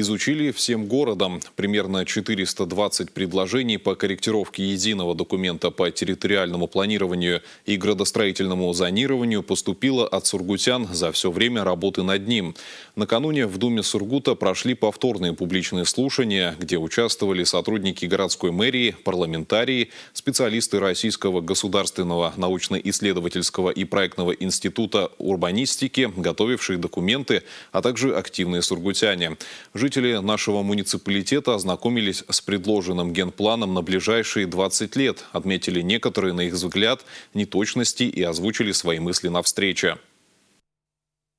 изучили всем городом. Примерно 420 предложений по корректировке единого документа по территориальному планированию и градостроительному зонированию поступило от сургутян за все время работы над ним. Накануне в Думе Сургута прошли повторные публичные слушания, где участвовали сотрудники городской мэрии, парламентарии, специалисты Российского государственного научно-исследовательского и проектного института урбанистики, готовившие документы, а также активные сургутяне. Жители нашего муниципалитета ознакомились с предложенным генпланом на ближайшие 20 лет, отметили некоторые, на их взгляд, неточности и озвучили свои мысли на встрече.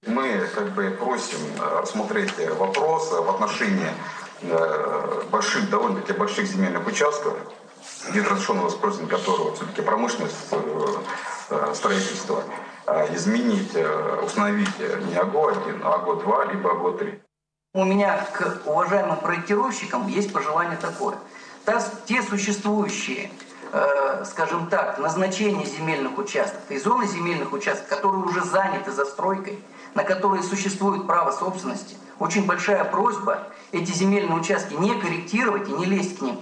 Мы как бы просим рассмотреть вопрос в отношении э, больших, довольно-таки больших земельных участков, где разрешенного использования которого все-таки промышленность э, э, строительства, а изменить, установить не АГО-1, а АГО-2, либо АГО-3. У меня к уважаемым проектировщикам есть пожелание такое. Те существующие э, скажем так, назначение земельных участков и зоны земельных участков, которые уже заняты застройкой, на которые существует право собственности, очень большая просьба эти земельные участки не корректировать и не лезть к ним.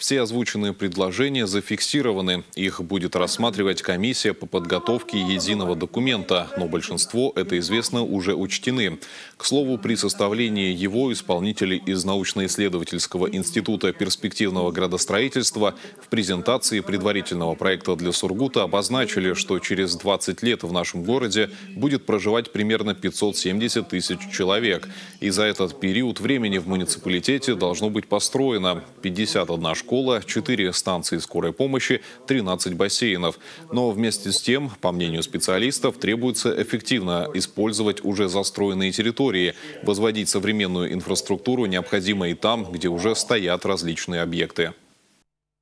Все озвученные предложения зафиксированы. Их будет рассматривать комиссия по подготовке единого документа, но большинство, это известно, уже учтены. К слову, при составлении его исполнители из научно-исследовательского института перспективного градостроительства в презентации предварительного проекта для Сургута обозначили, что через 20 лет в нашем городе будет проживать примерно 570 тысяч человек. И за этот период времени в муниципалитете должно быть построено 51 школа, школа, 4 станции скорой помощи, 13 бассейнов. Но вместе с тем, по мнению специалистов, требуется эффективно использовать уже застроенные территории. Возводить современную инфраструктуру необходимо и там, где уже стоят различные объекты.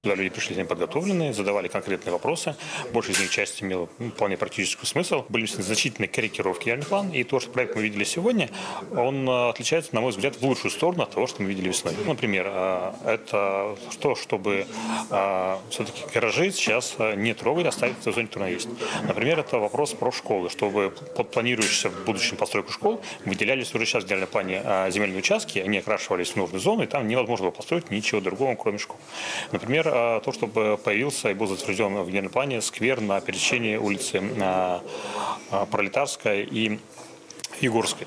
Туда люди пришли подготовленные, задавали конкретные вопросы. Большая из них часть имела ну, вполне практический смысл. Были значительные корректировки генеральный план. И то, что проект мы видели сегодня, он э, отличается, на мой взгляд, в лучшую сторону от того, что мы видели весной. Например, э, это то, чтобы э, все-таки гаражи сейчас не трогать, оставить в той зоне, которая есть. Например, это вопрос про школы, чтобы под планирующуюся в будущем постройку школ выделялись уже сейчас в генеральном плане земельные участки, они окрашивались в нужную зону, и там невозможно было построить ничего другого, кроме школ. Например, то, чтобы появился и был затвержден в генеральном плане сквер на пересечении улицы э, э, Пролетарской и Егорской.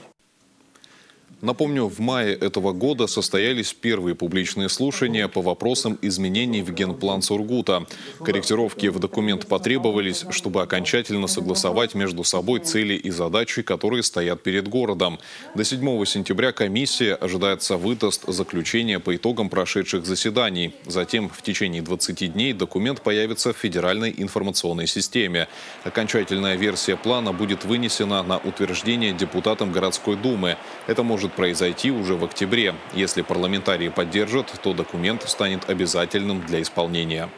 Напомню, в мае этого года состоялись первые публичные слушания по вопросам изменений в генплан Сургута. Корректировки в документ потребовались, чтобы окончательно согласовать между собой цели и задачи, которые стоят перед городом. До 7 сентября комиссия ожидается выдаст заключения по итогам прошедших заседаний. Затем в течение 20 дней документ появится в федеральной информационной системе. Окончательная версия плана будет вынесена на утверждение депутатам городской думы. Это может может произойти уже в октябре. Если парламентарии поддержат, то документ станет обязательным для исполнения.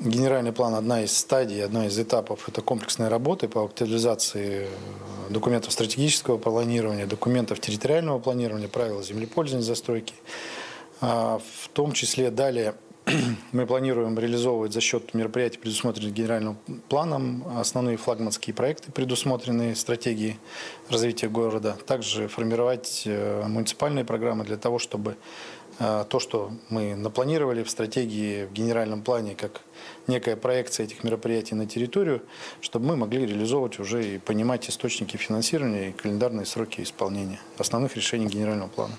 Генеральный план – одна из стадий, одна из этапов – это комплексной работы по актуализации э, документов стратегического планирования, документов территориального планирования, правил землепользования застройки. А в том числе далее мы планируем реализовывать за счет мероприятий, предусмотренных генеральным планом, основные флагманские проекты, предусмотренные стратегии развития города. Также формировать э, муниципальные программы для того, чтобы э, то, что мы напланировали в стратегии, в генеральном плане, как некая проекция этих мероприятий на территорию, чтобы мы могли реализовывать уже и понимать источники финансирования и календарные сроки исполнения основных решений генерального плана.